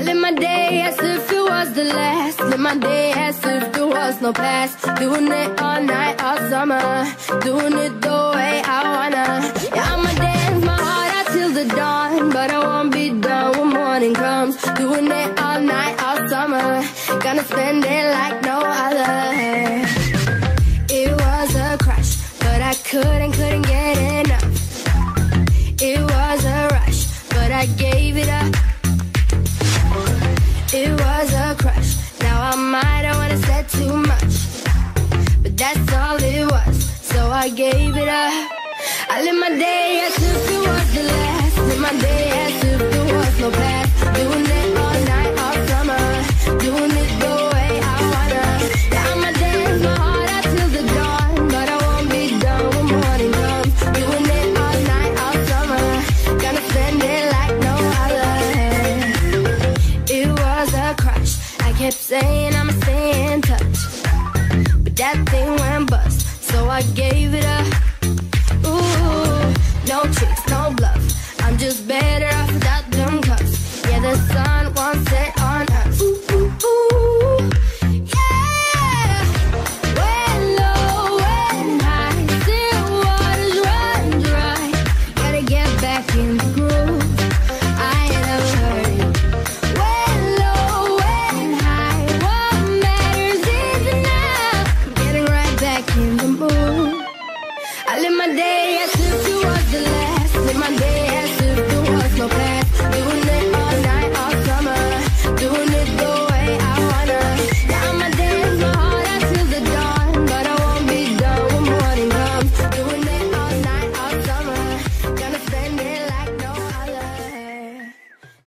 my day as if it was the last. Live my day as if there was no past. Doing it all night, all summer. Doing it the way I wanna. Yeah, I'ma dance my heart out till the dawn. But I won't be done when morning comes. Doing it all night, all summer. Gonna spend it like no other. It was a crush, but I couldn't, couldn't get enough. It was a rush, but I gave it up. Gave it up. I live my day as if it was the last. Live my day as if there was no past. Doing it all night, all summer. Doing it the way I wanna. Yeah, I'ma dance my heart out till the dawn, but I won't be done when morning comes. Doing it all night, all summer. Gonna spend it like no other. It was a crush. I kept saying I'ma stay in touch. But that thing went bust. Gave it up. Ooh, no tricks, no bluff. I'm just better my day, I took you was the last. Live my day.